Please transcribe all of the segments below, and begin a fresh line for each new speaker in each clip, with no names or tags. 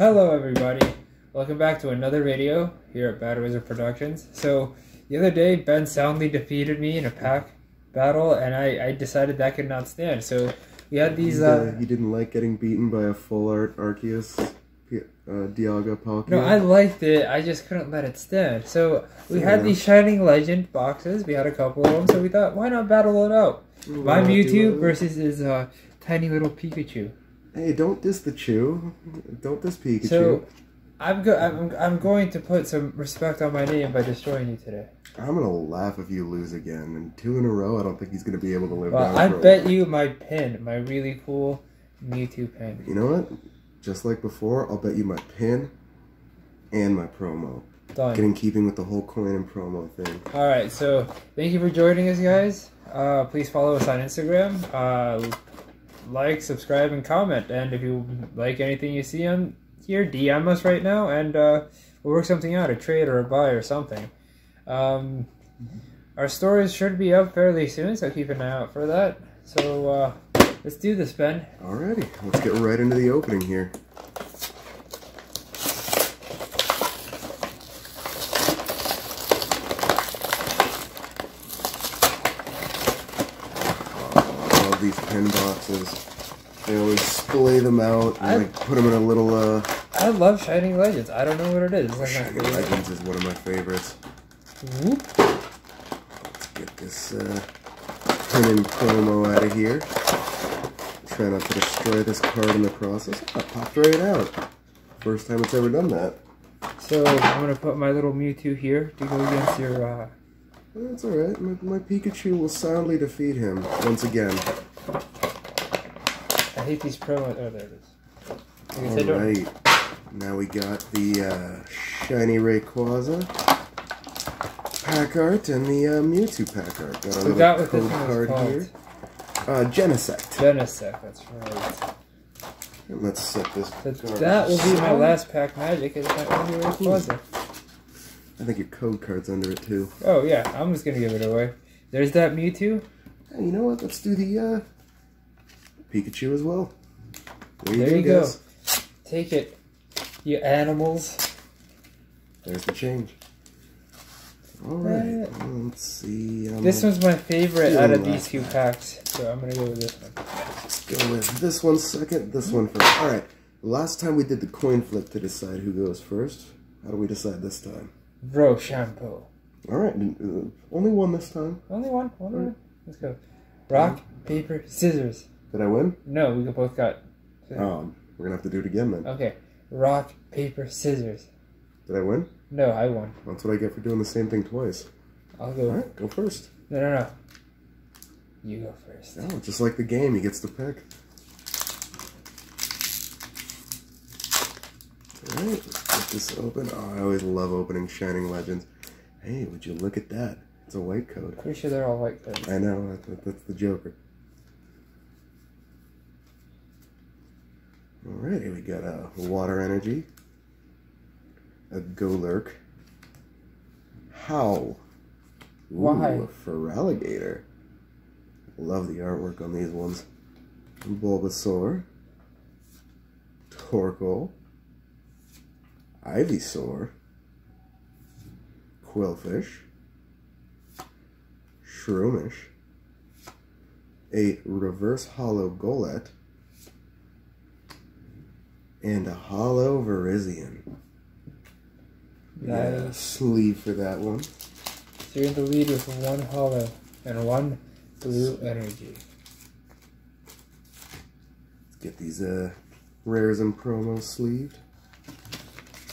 Hello, everybody. Welcome back to another video here at Bad Wizard Productions. So, the other day, Ben soundly defeated me in a pack battle, and I, I decided that could not stand. So, we had these.
You,
Uh,
you didn't like getting beaten by a full art Arceus, uh, Dialga Palkia?
no, I liked it. I just couldn't let it stand. So, we had these Shining Legend boxes. We had a couple of them. So, we thought, why not battle it out?
Why
My Mewtwo versus his uh, tiny little Pikachu.
Hey, don't diss the Chew. Don't diss Pikachu.
So, I'm, go- I'm, I'm going to put some respect on my name by destroying you today.
I'm gonna laugh if you lose again. And two in a row, I don't think he's gonna be able to live
Well,
down
I bet you my pin, my really cool Mewtwo pin.
You know what? Just like before, I'll bet you my pin and my promo.
Done.
Getting keeping with the whole coin and promo thing.
All right, so thank you for joining us, guys. Uh, please follow us on Instagram. Uh, like, subscribe, and comment. And if you like anything you see on here, DM us right now, and uh, we'll work something out—a trade or a buy or something. Um, our stories should be up fairly soon, so keep an eye out for that. So uh, let's do this, Ben.
Alrighty, let's get right into the opening here. I love these pen boxes. They always splay them out and
I-
like put them in a little uh
I love Shining Legends. I don't know what it is. It's
Shining. Legends is one of my favorites.
Whoop.
Let's get this uh pen and promo out of here. Try not to destroy this card in the process. Oh, popped right out. First time it's ever done that.
So I'm gonna put my little Mewtwo here to go against your. Uh,
That's alright. My, my Pikachu will soundly defeat him once again.
Hate these promos. Oh, there it is. I guess I don't-
Alright. Now we got the uh, Shiny Rayquaza pack art and the uh, Mewtwo pack art. Got a little
what this
code card
called.
here. Uh, Genesect.
Genesect, that's right.
And let's set this.
So that will be my last pack magic. Is my only Rayquaza.
I think your code card's under it too.
Oh yeah, I'm just gonna give it away. There's that Mewtwo.
Hey, you know what? Let's do the uh, Pikachu as well.
There you go.
guys.
Take it, you animals.
There's the change. Alright, let's see. Um,
This one's my favorite out of these two packs, so I'm gonna go with this one.
Let's go with this one second, this one first. Alright, last time we did the coin flip to decide who goes first. How do we decide this time?
Bro, shampoo.
Alright, uh, only one this time.
Only one. Only one. Let's go. Rock, paper, scissors.
Did I win?
No, we both got.
Um, we're gonna have to do it again then.
Okay. Rock, paper, scissors.
Did I win?
No, I won.
That's what I get for doing the same thing twice.
I'll go.
Alright, go first.
No, no, no. You go first.
Oh, just like the game, he gets to pick. Alright, let's get this open. Oh, I always love opening Shining Legends. Hey, would you look at that? It's a white code.
Pretty sure they're all white coats.
I know, that- that- that's the Joker. Alrighty, we got a uh, water energy, a Golurk, Howl, Ooh,
Why?
a Feraligatr. Love the artwork on these ones. Bulbasaur, Torkoal, Ivysaur, Qwilfish, Shroomish, a reverse hollow Golett, and a hollow Virizion. Yeah,
Nice.
sleeve for that one.
So you're in the lead with one hollow and one blue energy.
Let's get these uh, rares and promos sleeved.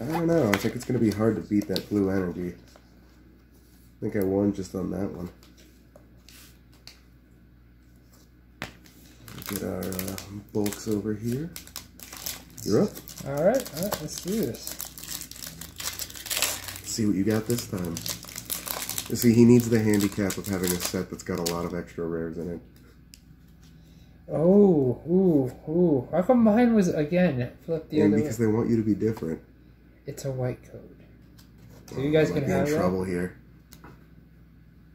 I don't know. I think it's going to be hard to beat that blue energy. I think I won just on that one. Get our uh, bulks over here. You're up.
Alright, alright, let's do this.
Let's see what you got this time. You see, he needs the handicap of having a set that's got a lot of extra rares in it.
Oh, ooh, ooh. How come mine was again flipped the
and
other
because
way?
they want you to be different.
It's a white code. So you guys can have
in
that.
trouble here.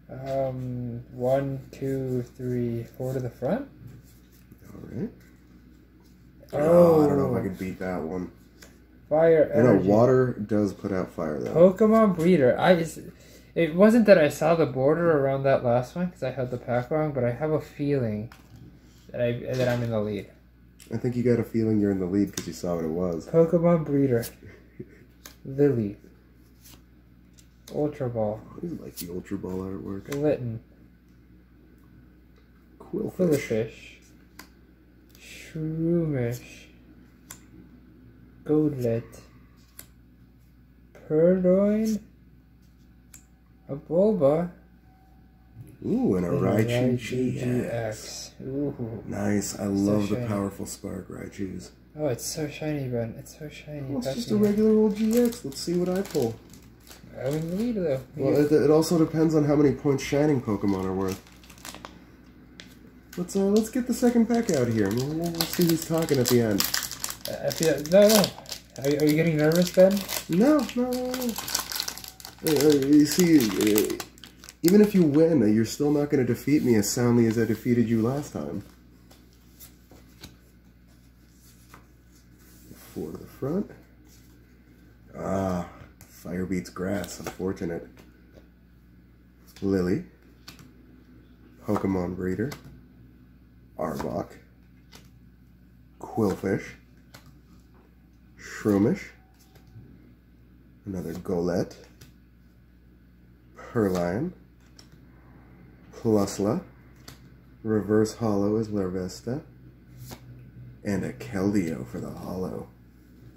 Um, one, two, three, four to the front.
All right.
Oh,
I don't know if I could beat that one.
Fire
I know water does put out fire though.
Pokemon breeder. I just, it wasn't that I saw the border around that last one because I had the pack wrong, but I have a feeling that I that I'm in the lead.
I think you got a feeling you're in the lead because you saw what it was.
Pokemon breeder. Lily. Ultra Ball.
I like the Ultra Ball artwork.
Glitten.
Qwilfish.
Qwilfish. Shroomish. Golett. Purrloin. A Bulba.
Ooh, and a Raichu GX.
Ooh.
Nice. I love the powerful Spark Raichus.
Oh, it's so shiny, Ben. It's so shiny.
Well, it's
That's
just a regular old GX. Let's see what I pull.
I'm in the lead, though.
Well, it, it also depends on how many points Shining Pokemon are worth. Let's uh, let's get the second pack out here. We'll, see who's talking at the end.
I feel no, no. Are, you- are you getting nervous, Ben?
No, no, no. no. Uh, uh, you see, uh, even if you win, uh, you're still not going to defeat me as soundly as I defeated you last time. Four to the front. Ah, fire beats grass. Unfortunate. Lily. Pokemon Breeder. Arbok. Qwilfish. Shroomish. Another Golett. Purrloin. Plusle. Reverse Hollow is Larvesta. And a Keldeo for the Hollow.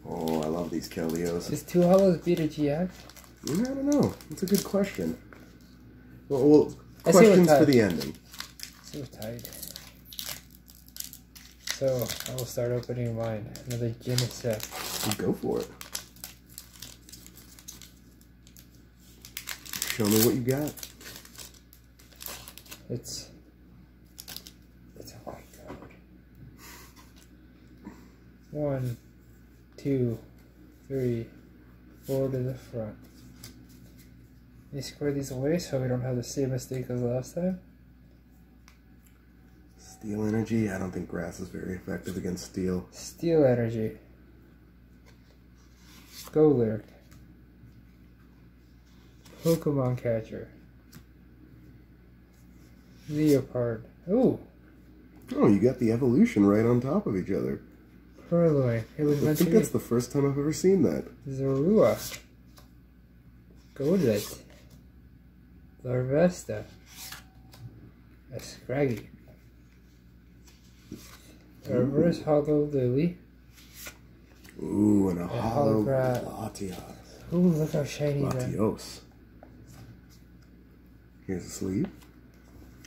Oh, I love these Keldeos.
Is two hollows beat a GX?
I don't know. It's a good question. Well, well
I see what
questions for the ending.
So tight. So I will start opening mine. Another Genesect.
Go for it. Show me what you got.
It's it's a white code. One, two, three, four to the front. Let me square these away so we don't have the same mistake as last time.
Steel Energy. I don't think grass is very effective against steel.
Steel energy. Golurk. Pokemon catcher. Liepard. Ooh,
Oh, you got the evolution right on top of each other.
Purrloin. It was
I think that's the first time I've ever seen that.
Zorua. Golett. Larvesta. A Scraggy. Reverse hollow lily.
Ooh, and a hollow. Latios.
Ooh, look how shiny that.
Latios. Here's a sleeve.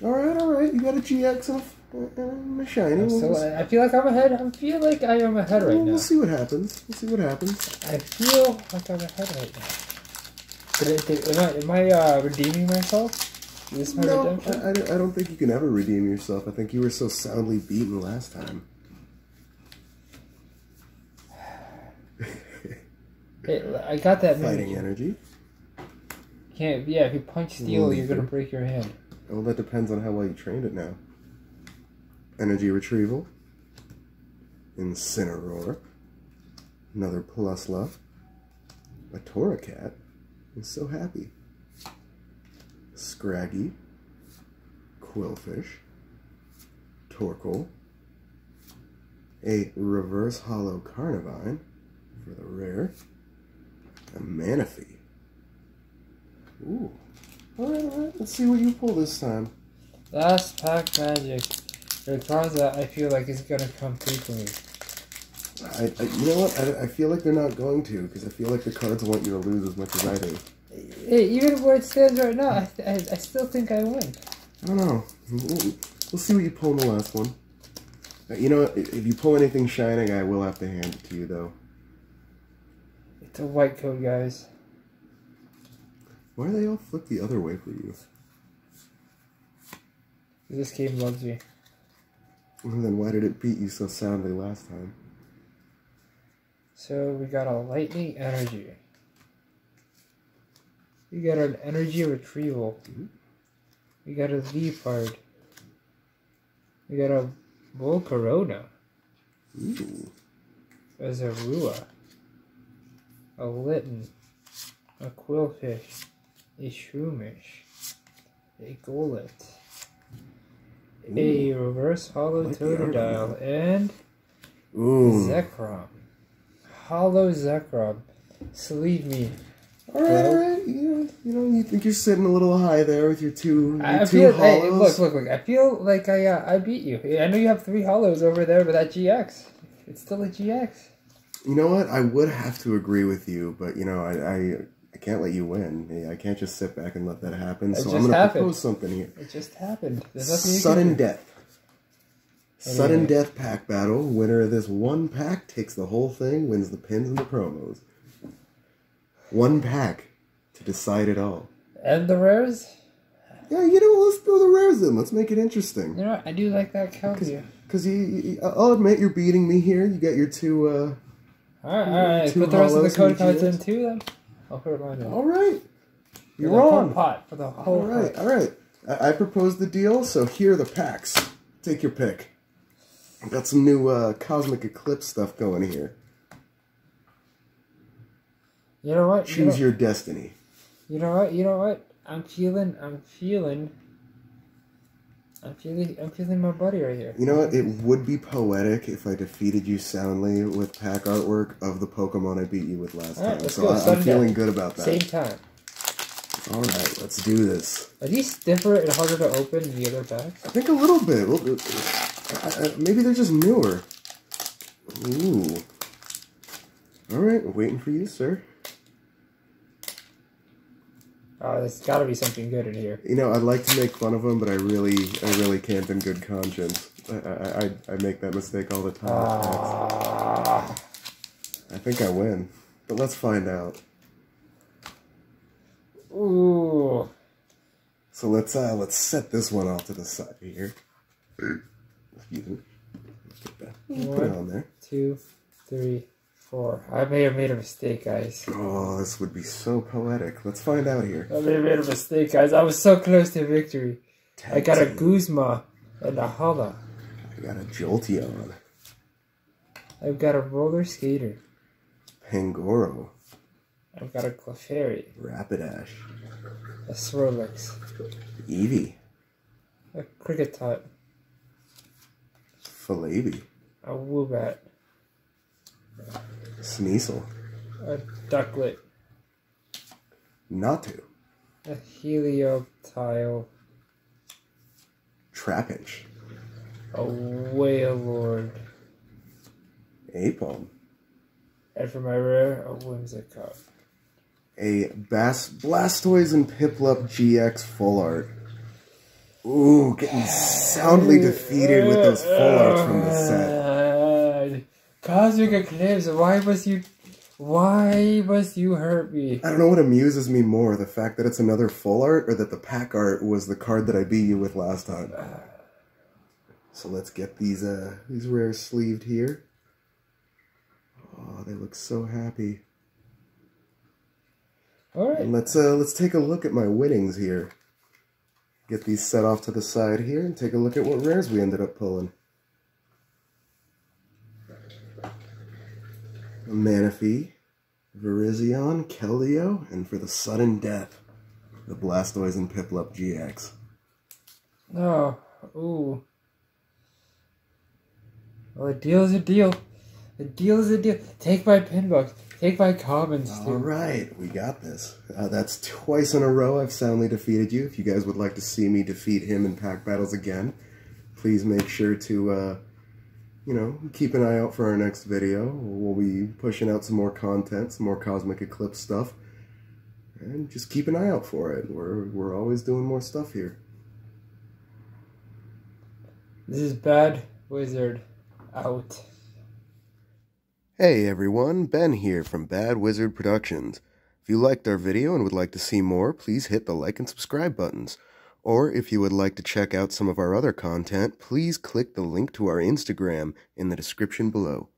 Alright, alright. You got a GX and a, f- a shiny.
I'm
We'll,
still,
we'll-
I feel like I'm ahead. I feel like I am ahead right
we'll-
now.
we'll see what happens. We'll see what happens.
I feel like I'm ahead right now. Did it, did, am I, am I uh, redeeming myself? Is this
No, I. I, I don't think you can ever redeem yourself. I think you were so soundly beaten last time.
Hey, I got that
Fighting
move.
energy.
Can't, yeah, if you punch steel, you're gonna break your hand.
Well, that depends on how well you trained it now. Energy retrieval. Incineroar. Another plus love. A Torracat. I'm so happy. Scraggy. Qwilfish. Torkoal. A reverse hollow Carnivine for the rare. A Manaphy. Ooh. Alright, alright. Let's see what you pull this time.
Last pack magic. Rayquaza, I feel like is gonna come through for me.
I, I, you know what? I, I feel like they're not going to because I feel like the cards want you to lose as much as I do.
Hey, even where it stands right now, I, I, I still think I win.
I don't know. We'll, we'll see what you pull in the last one. Uh, You know? If you pull anything shining, I will have to hand it to you, though.
It's a white coat, guys.
Why are they all flipped the other way for you?
This game loves me.
And then why did it beat you so soundly last time?
So we got a lightning energy. We got an energy retrieval. We got a Liepard. We got a Volcarona.
Ooh.
There's a Rua. a Litten, a Qwilfish. a Shroomish, a Golett, a Reverse Hollow
Might be hard on
Totodile, and
Ooh.
Zekrom. Hollow Zekrom. Sleeve me.
All right, all right. You know, you know, you think you're sitting a little high there with your two, your
I
two
feel. Hey,
hollows.
look, look, look. I feel like I uh, I beat you. I know you have three hollows over there, but that GX, it's still a GX.
You know what? I would have to agree with you, but you know, I I, I can't let you win. I can't just sit back and let that happen.
It
so I'm going to
happened.
propose something here.
It just happened.
Sudden death. Sudden death pack battle. Winner of this one pack takes the whole thing, wins the pins and the promos. One pack to decide it all.
And the rares.
Yeah, you know, let's throw the rares in. Let's make it interesting.
You know, what? I do like that count here.
Because you, you, I'll admit you're beating me here. You got your two. uh
All right, all right. Put the rest of the code cards in too, then. I'll put mine in.
All right, you're
the whole
on.
pot for the whole
All right,
pot.
all right. I, I proposed the deal, so here are the packs. Take your pick. I've got some new uh, Cosmic Eclipse stuff going here.
You know what? You
Choose
know,
your destiny.
you know what? You know what? I'm feeling. I'm feeling. I'm feeling. I'm feeling my buddy right here.
You know what? It would be poetic if I defeated you soundly with pack artwork of the Pokemon I beat you with last
right,
time. So. I, I'm feeling good about that.
Same time.
All right, let's do this.
Are these stiffer and harder to open than the other packs?
I think a little bit. Uh, uh, uh, maybe they're just newer. Ooh. All right, waiting for you, sir.
Oh, there's got to be something good in here.
You know, I'd like to make fun of them, but I really, I really can't in good conscience. I, I, I, I make that mistake all the time.
Ah,
I think I win, but let's find out.
ooh.
So let's, uh, let's set this one off to the side here. Get that. Put it on there.
Two, three, four. I may have made a mistake, guys.
Oh, this would be so poetic. Let's find out here.
I may have made a mistake, guys. I was so close to victory. I got a Guzma and a Hala.
I got a Jolteon,
I've got a Roller Skater.
Pangoro,
I've got a Clefairy,
Rapidash,
a Swirlix,
Eevee,
a Kricketot,
Falabi,
a Woobat,
Sneasel,
a Ducklett,
Natu,
a Helioptile,
Trapinch,
a Wailord,
Apom,
and for my rare, a Whimsicott.
a Bass Blastoise and Piplup GX Full Art. Ooh, getting soundly defeated with those full arts from the set.
Uh, Cosmic Eclipse, why was you, why must you hurt me?
I don't know what amuses me more, the fact that it's another full art or that the pack art was the card that I beat you with last time. So let's get these uh these rares sleeved here. Oh, they look so happy.
Alright,
And let's uh let's take a look at my winnings here. Get these set off to the side here and take a look at what rares we ended up pulling. Manaphy, Virizion, Keldeo, and for the sudden death, the Blastoise and Piplup GX.
oh, ooh. Well, a deal is a deal. A deal is a deal. Take my pin box. Take my comments,
All right, we got this. Uh, that's twice in a row I've soundly defeated you. If you guys would like to see me defeat him in pack battles again, please make sure to, uh, you know, keep an eye out for our next video. We'll be pushing out some more content, some more Cosmic Eclipse stuff. And just keep an eye out for it. We're, we're always doing more stuff here.
This is Bad Wizard out.
Hey everyone, Ben here from Bad Wizard Productions. If you liked our video and would like to see more, please hit the like and subscribe buttons. Or if you would like to check out some of our other content, please click the link to our Instagram in the description below.